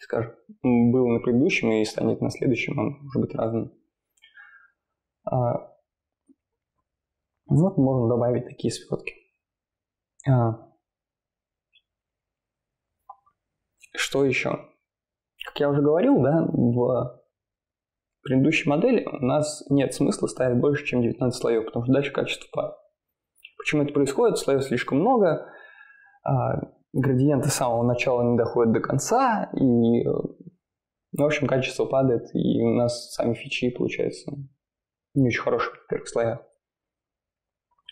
скажем, было на предыдущем и станет на следующем, оно может быть разным. А, вот можно добавить такие свертки. А, Что еще? Как я уже говорил, да, в предыдущей модели у нас нет смысла ставить больше, чем 19 слоев, потому что дальше качество падает. Почему это происходит? Слоев слишком много, а градиенты с самого начала не доходят до конца, и Ну, в общем, качество падает, и у нас сами фичи, получается, не очень хорошие в первых слоях.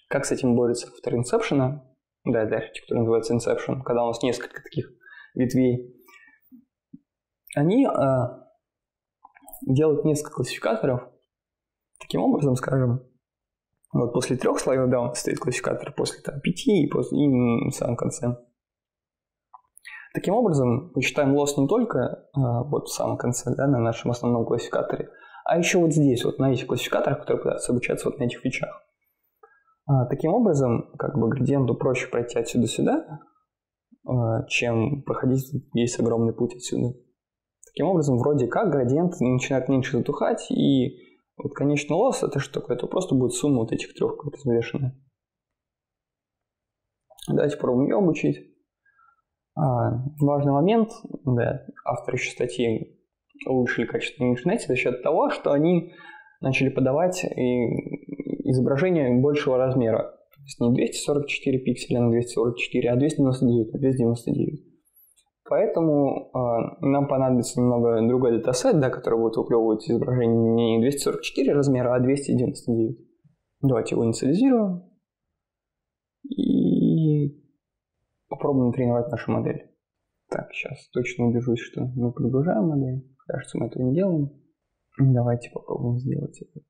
Как с этим борется автор Inception? Да, для архитектуры называется Inception, когда у нас несколько таких ветвей. Они э, делают несколько классификаторов. Таким образом, скажем, вот после трех слоев, да, он стоит классификатор, после там, пяти и, после, и в самом конце. Таким образом, мы считаем лосс не только э, вот в самом конце, да, на нашем основном классификаторе, а еще вот здесь, вот на этих классификаторах, которые пытаются обучаться вот на этих фичах. А, таким образом, как бы градиенту проще пройти отсюда сюда, а, чем проходить весь огромный путь отсюда. Таким образом, вроде как градиент начинает меньше затухать, и вот конечный лосс это что такое? Это просто будет сумма вот этих трех как взвешенная. Давайте попробуем ее обучить. А, важный момент, да, авторы еще статьи улучшили качество интернете за счет того, что они начали подавать изображение большего размера. То есть не 244 пикселя на 244, а 299 на 299. Поэтому э, нам понадобится немного другой датасет, да, который будет выплевывать изображение не 244 размера, а 299. Давайте его инициализируем и попробуем тренировать нашу модель. Так, сейчас точно убежусь, что мы приближаем модель. Кажется, мы этого не делаем. Давайте попробуем сделать это.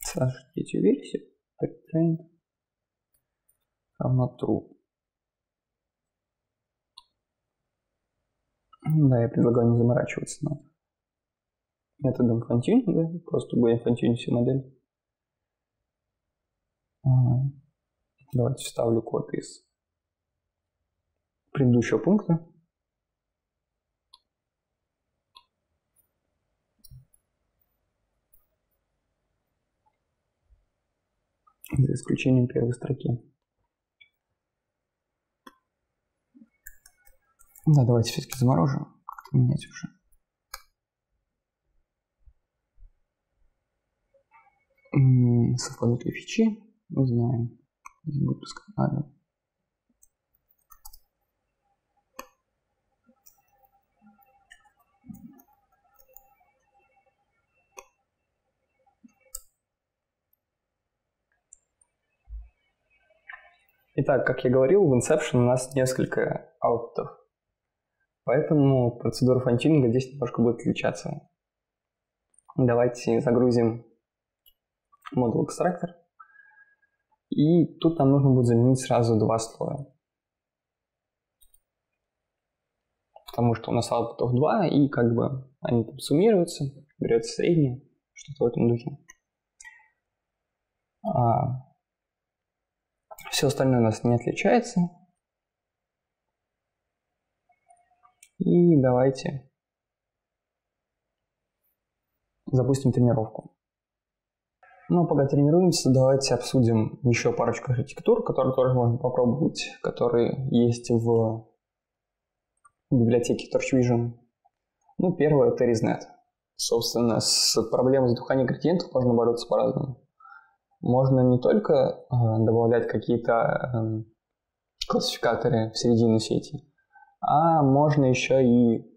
Сразу третью версию. Pretrain равно true. Да, я предлагаю не заморачиваться над методом фантюнинга, просто будем фантюнить всю модель. Давайте вставлю код из предыдущего пункта. За исключением первой строки. Да, давайте все-таки заморожу. Как-то менять уже. Совпадут ли фичи? Узнаем. Будет пускай надо. Итак, как я говорил, в Inception у нас несколько аутов. Поэтому процедура фантюнинга здесь немножко будет отличаться. Давайте загрузим модуль экстрактор. И тут нам нужно будет заменить сразу два слоя. Потому что у нас аутпутов два, и как бы они там суммируются, берется среднее, что-то в этом духе. А все остальное у нас не отличается. И давайте запустим тренировку. Ну, пока тренируемся, давайте обсудим еще парочку архитектур, которые тоже можно попробовать, которые есть в библиотеке TorchVision. Ну, первое – это ResNet. Собственно, с проблемой затухания градиентов можно бороться по-разному. Можно не только э, добавлять какие-то э, классификаторы в середину сети, а можно еще и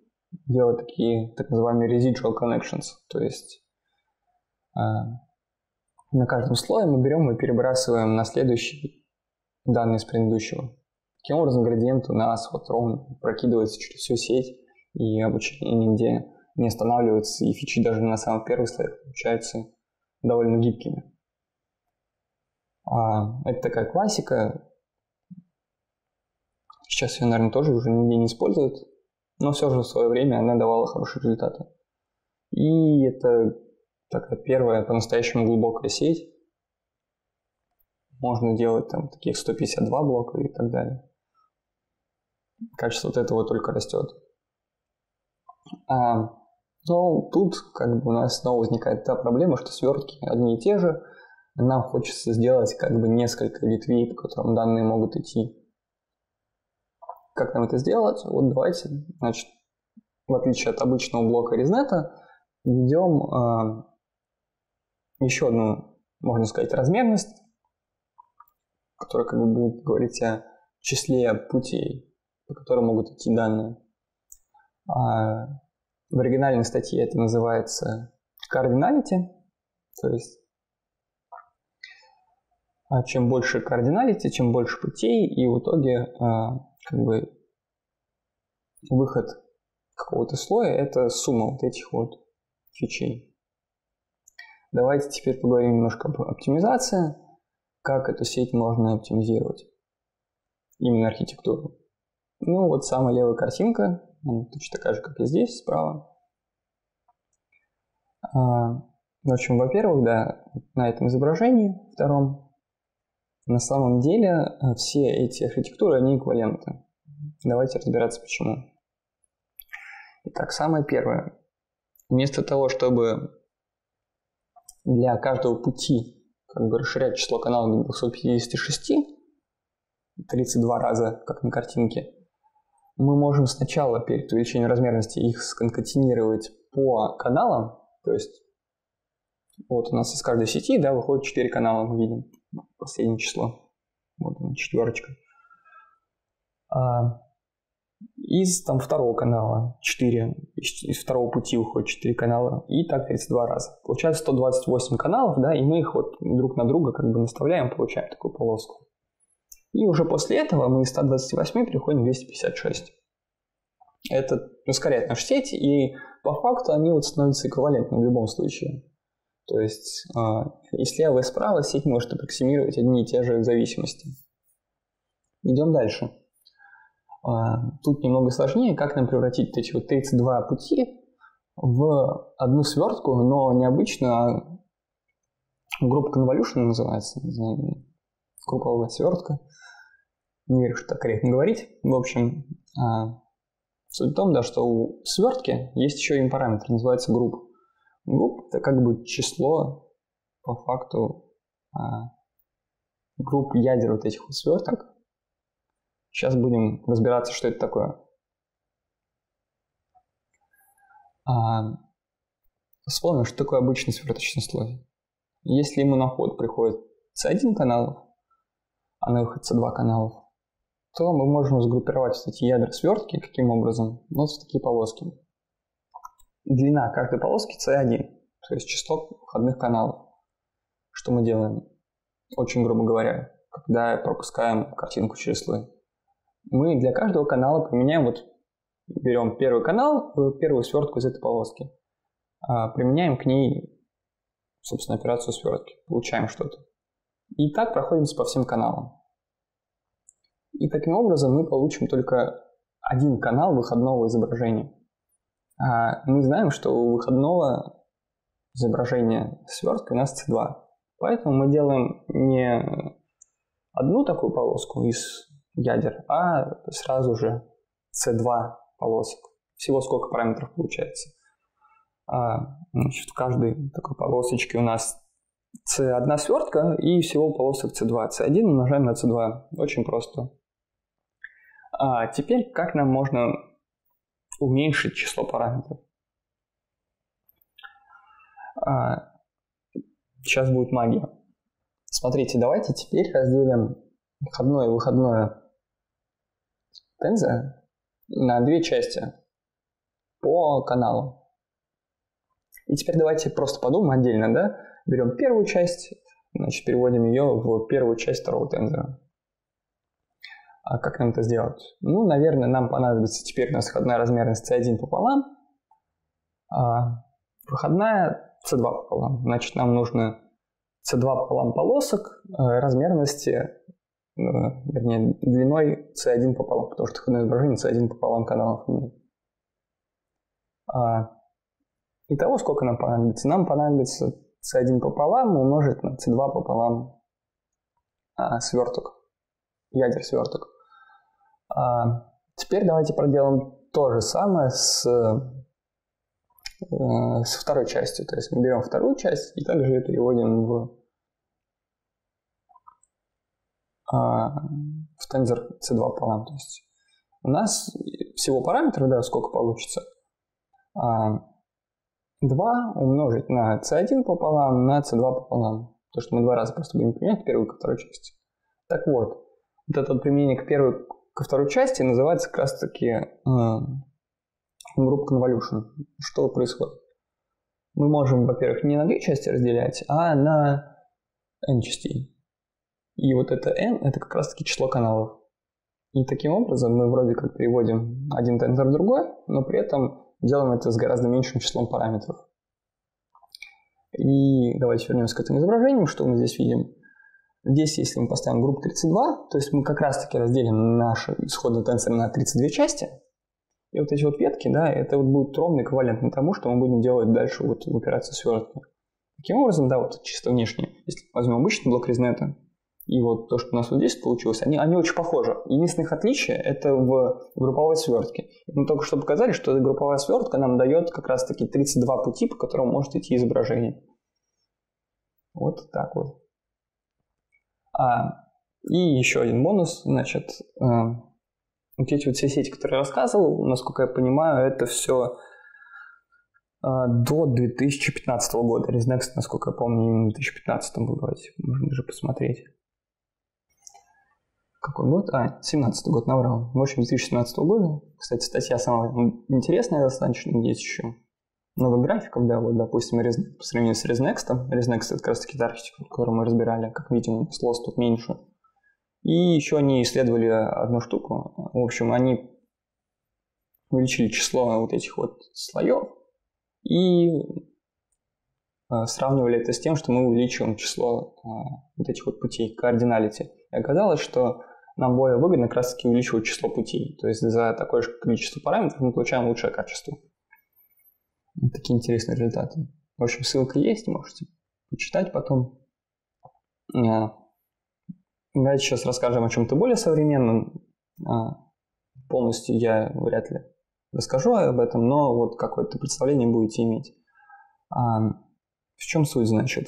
делать такие так называемые residual connections, то есть э, на каждом слое мы берем и перебрасываем на следующий данные с предыдущего. Таким образом, градиент у нас вот ровно прокидывается через всю сеть, и обучение нигде не останавливается, и фичи даже на самых первых слоях получаются довольно гибкими. А, это такая классика. Сейчас ее, наверное, тоже уже нигде не используют, но все же в свое время она давала хорошие результаты. И это такая первая по-настоящему глубокая сеть. Можно делать там таких 152 блока и так далее. Качество от этого только растет. А, но тут как бы у нас снова возникает та проблема, что свертки одни и те же. Нам хочется сделать как бы несколько ветвей, по которым данные могут идти. Как нам это сделать? Вот давайте, значит, в отличие от обычного блока резнета, введем а, еще одну можно сказать, размерность, которая как бы будет говорить о числе путей, по которым могут идти данные. А в оригинальной статье это называется кардиналити, то есть а чем больше кардиналити, чем больше путей, и в итоге а, как бы выход какого-то слоя – это сумма вот этих вот фичей. Давайте теперь поговорим немножко об оптимизации, как эту сеть можно оптимизировать, именно архитектуру. Ну вот самая левая картинка, она точно такая же, как и здесь, справа. А, в общем, во-первых, да, на этом изображении, втором, на самом деле э, все эти архитектуры, они эквивалентны. Давайте разбираться почему. Итак, самое первое. Вместо того, чтобы для каждого пути как бы расширять число каналов до 256, 32 раза, как на картинке, мы можем сначала перед увеличением размерности их сконкатинировать по каналам, то есть вот у нас из каждой сети да, выходит 4 канала, мы видим последнее число, вот четверочка. А, из там второго канала 4, из, из второго пути уходит 4 канала, и так 32 раза. Получается 128 каналов, да, и мы их вот друг на друга как бы наставляем, получаем такую полоску. И уже после этого мы из 128 переходим в 256. Это ускоряет нашу сеть, и по факту они вот становятся эквивалентны в любом случае. То есть и слева, и справа сеть может аппроксимировать одни и те же зависимости. Идем дальше. А, тут немного сложнее, как нам превратить эти вот 32 пути в одну свертку, но не обычную, а group convolution называется, не знаю, групповая свертка. Не верю, что так корректно говорить. В общем, а, суть в том, да, что у свертки есть еще один параметр, называется groups. Groups – это как бы число, по факту, групп ядер вот этих вот сверток, Сейчас будем разбираться, что это такое. А, вспомним, что такое обычный сверточный слой. Если ему на ход приходит C1 каналов, а на выход C2 каналов, то мы можем сгруппировать эти ядра свертки каким образом? Вот в такие полоски. Длина каждой полоски C1, то есть число входных каналов. Что мы делаем? Очень грубо говоря, когда пропускаем картинку через слой мы для каждого канала применяем, вот берем первый канал, э, первую свертку из этой полоски, а, применяем к ней, собственно, операцию свертки, получаем что-то. И так проходимся по всем каналам. И таким образом мы получим только один канал выходного изображения. А мы знаем, что у выходного изображения свертки у нас C2. Поэтому мы делаем не одну такую полоску из ядер, а сразу же C2 полосок. Всего сколько параметров получается. А, значит, в каждой такой полосочке у нас C1 свертка и всего полосок C2. C1 умножаем на C2. Очень просто. А теперь как нам можно уменьшить число параметров? А, сейчас будет магия. Смотрите, давайте теперь разделим входное и выходное Тенза на две части по каналу. И теперь давайте просто подумаем отдельно, да? Берем первую часть, значит, переводим ее в первую часть второго тензора. А как нам это сделать? Ну, наверное, нам понадобится теперь у нас входная размерность C1 пополам, а выходная C2 пополам. Значит, нам нужно C2 пополам полосок э, размерности вернее, длиной C1 пополам, потому что входное изображение C1 пополам каналов имеет. А, итого сколько нам понадобится? Нам понадобится C1 пополам умножить на C2 пополам а, сверток, ядер сверток. А, теперь давайте проделаем то же самое с, э, с второй частью. То есть мы берем вторую часть и также ее переводим в А, в тензор C2 пополам. То есть у нас всего параметров, да, сколько получится. 2 а, умножить на C1 пополам на C2 пополам. то, что мы два раза просто будем применять и ко второй части. Так вот, вот это вот применение к первой ко второй части называется как раз-таки э, group convolution. Что происходит? Мы можем, во-первых, не на две части разделять, а на n частей. И вот это n – это как раз-таки число каналов. И таким образом мы вроде как переводим один тензор в другой, но при этом делаем это с гораздо меньшим числом параметров. И давайте вернемся к этим изображениям. Что мы здесь видим? Здесь, если мы поставим группу 32, то есть мы как раз-таки разделим наш исходный тенсор на 32 части, и вот эти вот ветки, да, это вот будет ровно эквивалентно тому, что мы будем делать дальше вот в операции свертки. Таким образом, да, вот чисто внешне, если возьмем обычный блок резнета, и вот то, что у нас вот здесь получилось, они, они очень похожи. Единственное их отличие – это в групповой свертке. Мы только что показали, что эта групповая свертка нам дает как раз-таки 32 пути, по которым может идти изображение. Вот так вот. А, и еще один бонус, значит, э, вот эти вот все сети, которые я рассказывал, насколько я понимаю, это все э, до 2015 года. Резнекст, насколько я помню, именно в 2015 был. Давайте, можно даже посмотреть. Какой год? А, 17 год наврал. В общем, 2017 года. Кстати, статья самая интересная достаточно. Здесь еще много графиков, да, вот, допустим, по сравнению с Резнекст. Резнекст – это как раз таки та архитектура, которую мы разбирали. Как видим, слос тут меньше. И еще они исследовали одну штуку. В общем, они увеличили число вот этих вот слоев и а, сравнивали это с тем, что мы увеличиваем число а, вот этих вот путей, координалити. И оказалось, что нам более выгодно как раз таки увеличивать число путей. То есть за такое же количество параметров мы получаем лучшее качество. Вот такие интересные результаты. В общем, ссылка есть, можете почитать потом. А, давайте сейчас расскажем о чем-то более современном. А, полностью я вряд ли расскажу об этом, но вот какое-то представление будете иметь. А, в чем суть, значит?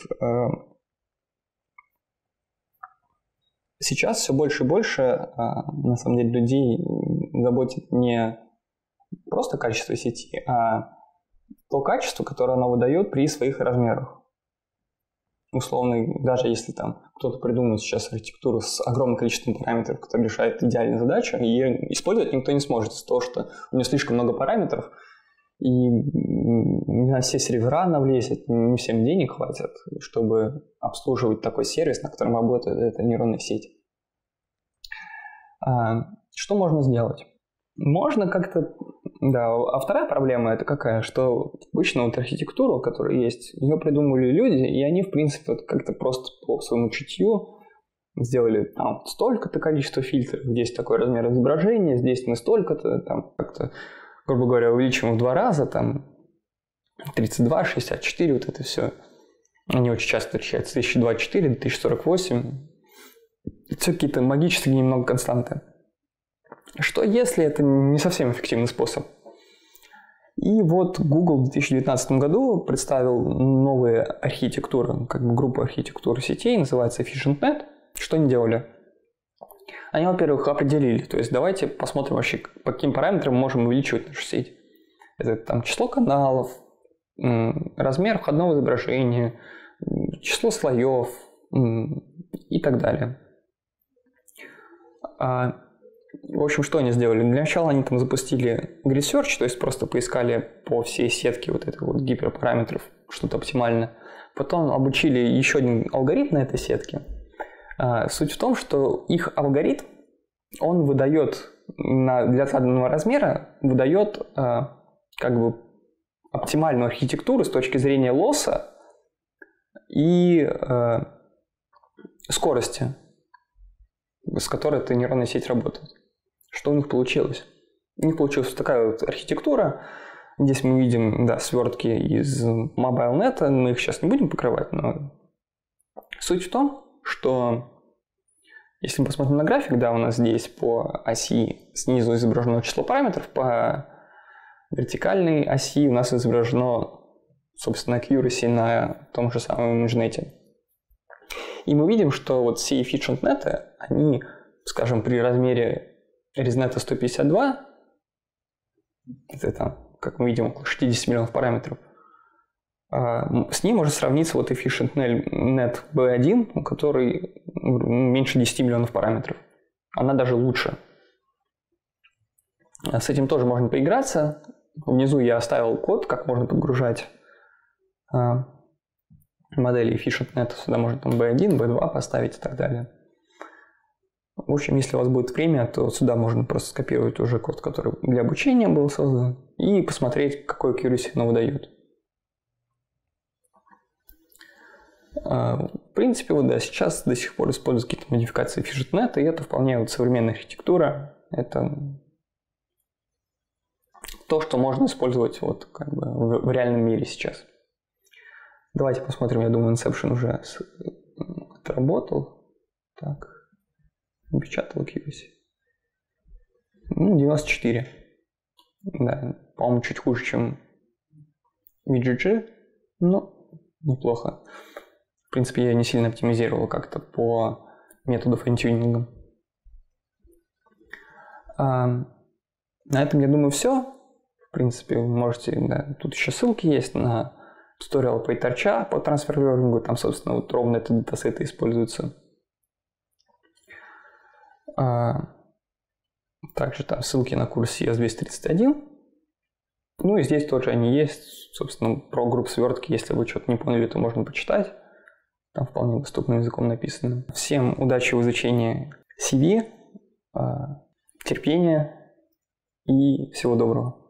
Сейчас все больше и больше, на самом деле, людей заботит не просто качество сети, а то качество, которое она выдает при своих размерах. Условно, даже если там кто-то придумает сейчас архитектуру с огромным количеством параметров, которая решает идеальную задачу, и использовать никто не сможет из-за того, что у нее слишком много параметров, и на все сервера она влезет, не всем денег хватит, чтобы обслуживать такой сервис, на котором работает эта нейронная сеть. А, что можно сделать? Можно как-то да, а вторая проблема это какая, что обычно вот архитектуру, которая есть, ее придумали люди, и они, в принципе, вот как-то просто по своему чутью сделали там столько-то количество фильтров, здесь такой размер изображения, здесь мы столько-то, там как-то, грубо говоря, увеличим в два раза, там 32, 64, вот это все. Они очень часто встречаются, 1024, 1048. Все какие-то магические немного константы. Что если это не совсем эффективный способ? И вот Google в 2019 году представил новые архитектуры, как бы группу архитектуры сетей, называется EfficientNet. Что они делали? Они, во-первых, определили, то есть давайте посмотрим вообще, по каким параметрам мы можем увеличивать нашу сеть. Это там число каналов, размер входного изображения, число слоев и так далее. А в общем, что они сделали? Для начала они там запустили grid то есть просто поискали по всей сетке вот этих вот гиперпараметров что-то оптимальное. Потом обучили еще один алгоритм на этой сетке. А, суть в том, что их алгоритм, он выдает на, для заданного размера, выдает а, как бы оптимальную архитектуру с точки зрения лосса и э, скорости, с которой эта нейронная сеть работает. Что у них получилось? У них получилась такая вот архитектура. Здесь мы видим, да, свертки из MobileNet. Мы их сейчас не будем покрывать, но суть в том, что если мы посмотрим на график, да, у нас здесь по оси снизу изображено число параметров, по вертикальной оси у нас изображено, собственно, accuracy на том же самом межнете. И мы видим, что вот все efficient net, они, скажем, при размере ResNet 152, это там, как мы видим, около 60 миллионов параметров, с ней можно сравниться вот EfficientNet B1, у которой меньше 10 миллионов параметров. Она даже лучше. А с этим тоже можно поиграться. Внизу я оставил код, как можно подгружать а, модели EfficientNet. Сюда можно там B1, B2 поставить и так далее. В общем, если у вас будет время, то сюда можно просто скопировать уже код, который для обучения был создан, и посмотреть, какой accuracy оно выдает. А, в принципе, вот да, сейчас до сих пор используют какие-то модификации FishNet, и это вполне вот современная архитектура. Это то, что можно использовать вот как бы в, в реальном мире сейчас. Давайте посмотрим, я думаю, Inception уже отработал. Так, напечатал QS. Ну, 94. Да, по-моему, чуть хуже, чем VGG, но неплохо принципе, я не сильно оптимизировал как-то по методу файнтюнинга. А, на этом, я думаю, все. В принципе, вы можете, да, тут еще ссылки есть на туториал по торча по трансфер Там, собственно, вот ровно это датасеты используются. А, также там ссылки на курс CS231. Ну и здесь тоже они есть. Собственно, про групп свертки, если вы что-то не поняли, то можно почитать. Там вполне доступным языком написано. Всем удачи в изучении CV, а, терпения и всего доброго.